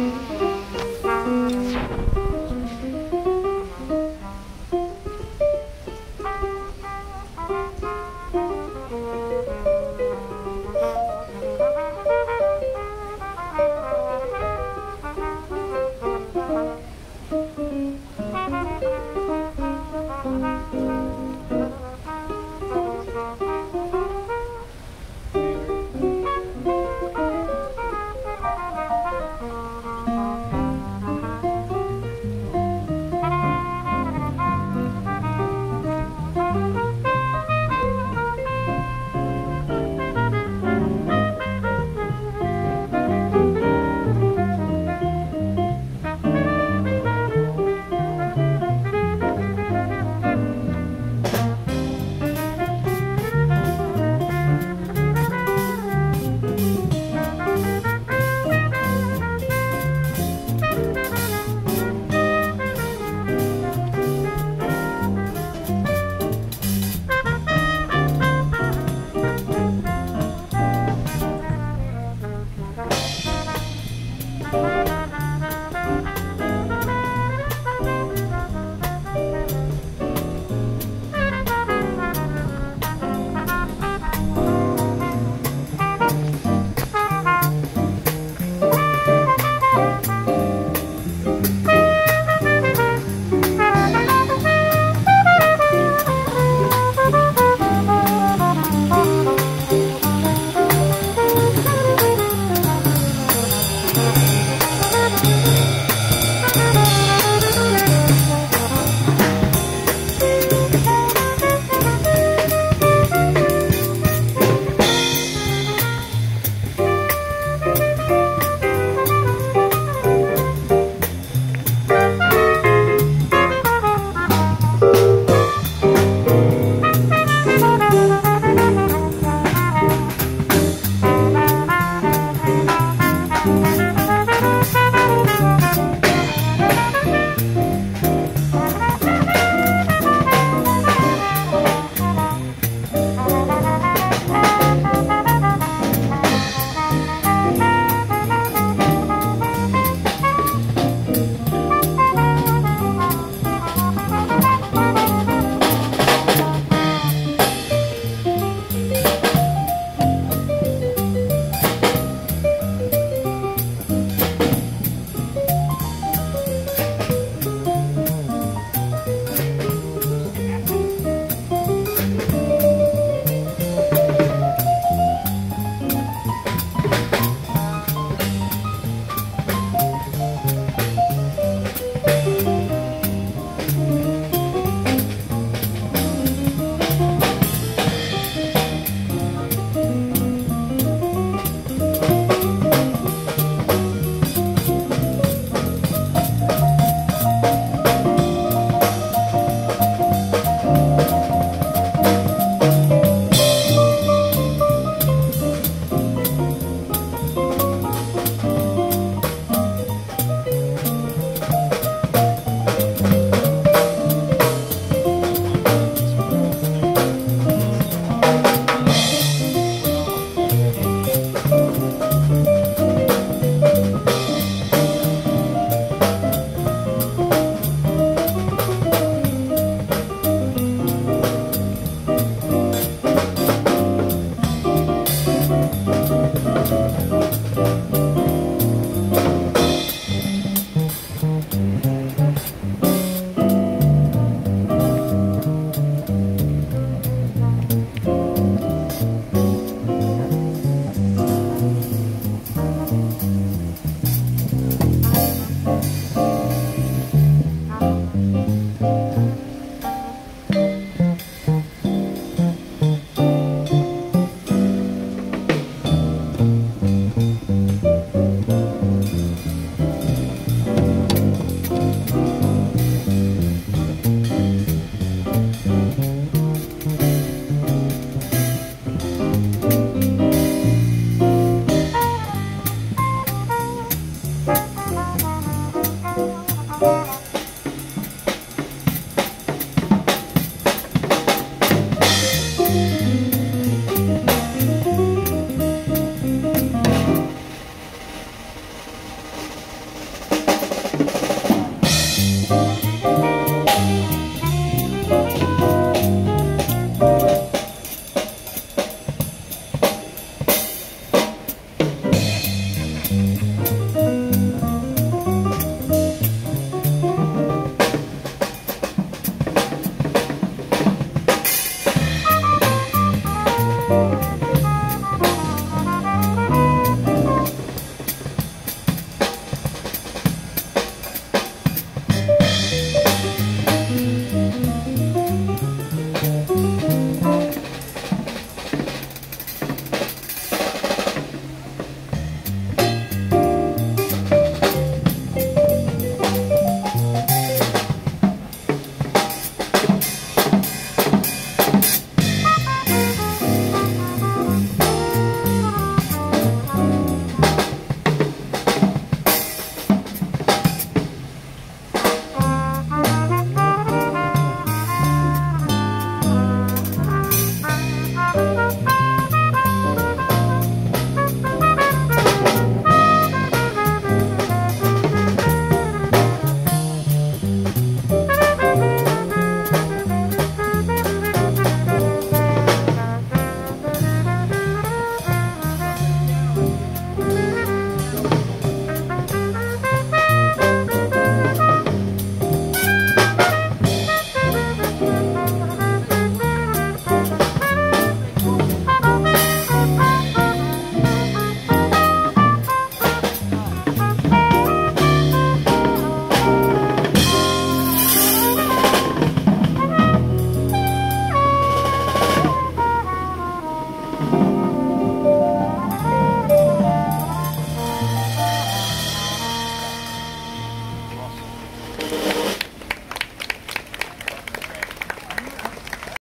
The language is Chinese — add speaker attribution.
Speaker 1: 嗯